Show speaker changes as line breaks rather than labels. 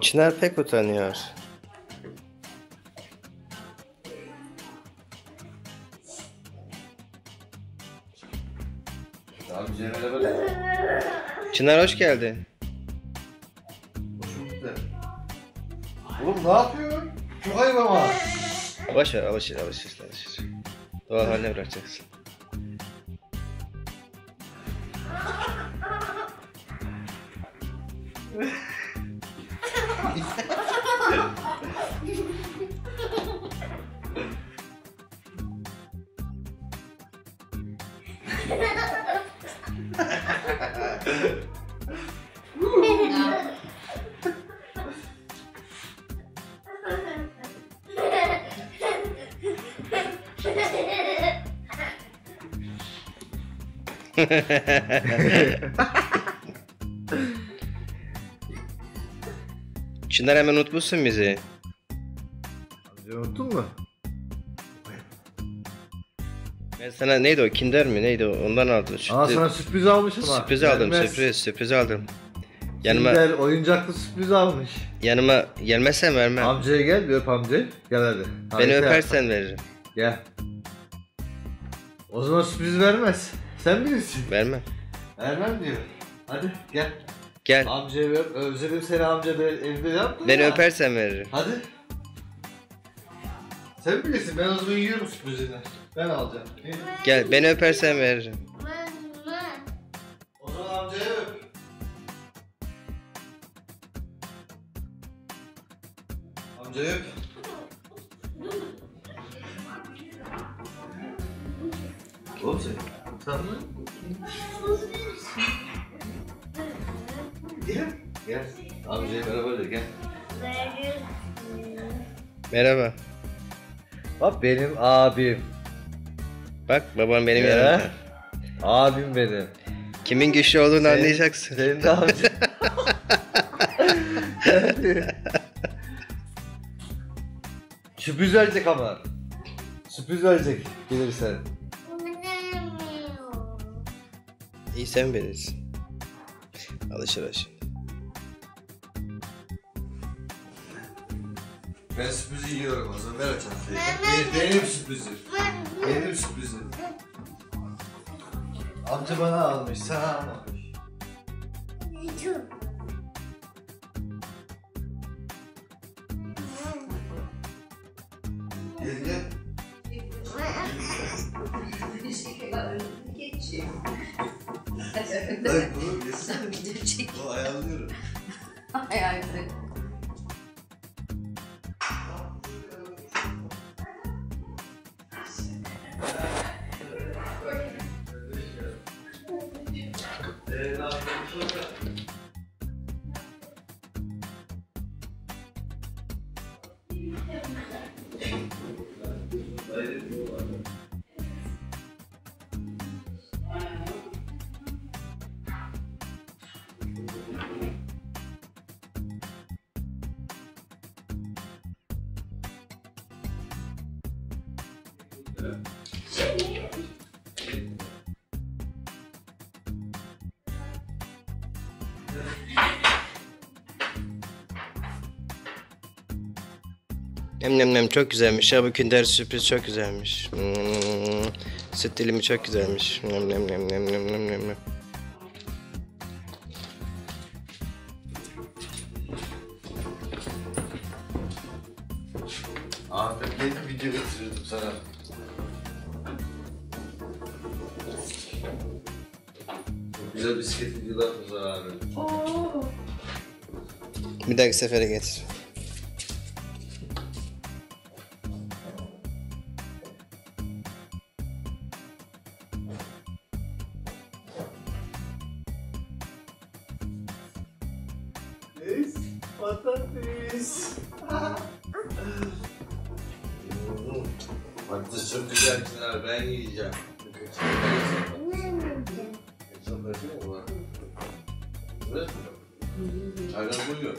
Çınar pek utanıyor. Çınar hoş geldin.
Hoşuma gitti. Oğlum ne yapıyorsun? Çok ayıp ama.
Boş ver alışır alışır alışır. Doğal haline bırakacaksın. Ha ha ha ha ha. Çınar hemen unutmuşsun bizi.
Amca unuttun mu?
Ben sana neydi o kinder mi neydi o ondan aldım.
Aa
Sürpriz,
sana sürpriz almış ama.
sürpriz aldım
Gelmez.
sürpriz sürpriz aldım. Yanıma
Kinder oyuncaklı sürpriz almış.
yanıma gelmezsen vermem.
Amcaya gel bir öp amcayı. Gel hadi.
Beni
Harika yap.
öpersen veririm.
Gel. O zaman sürpriz vermez. Sen bilirsin.
Vermem.
Vermem diyor. Hadi gel.
Gel.
Amcayı öp. Özledim seni amca da evde yaptın
Beni
ya.
öpersen veririm.
Hadi. Sen bilirsin ben o zaman yiyorum sürprizini. Ben alacağım. İyi.
Gel beni öpersen veririm.
O zaman amcayı öp. Amcayı öp. Oğlum sen. Sen mi? Gel. Amcaya merhaba de gel.
Merhaba.
Bak benim abim.
Bak babam benim
Ya.
yanımda.
Abim benim.
Kimin güçlü olduğunu
Senin-
anlayacaksın.
Senin de amcan. Sürpriz verecek ama. Sürpriz verecek gelirsen.
İyi sen bilirsin. Alışır o
Ben sürprizi yiyorum o zaman. Ver o çantayı. Benim, benim sürprizim. Benim sürprizim. Amca bana almış, sana almamış. Gel gel. Bak bunu yesin. Bu ayarlıyorum.
Ay ay. Yeah.
Nem nem nem çok güzelmiş. Ya bu kinder sürpriz çok güzelmiş. Hmm, süt dilimi çok güzelmiş. Nem nem nem nem nem nem nem. nem.
Abi ben video getiriyordum sana. Çok güzel bisiklet videolarımız var abi.
Bir dahaki sefere getir.
Patates. Patates. Patates çok güzel Çınar ben yiyeceğim. Ketçap versene bana. Evet mi? Ayran koyuyor.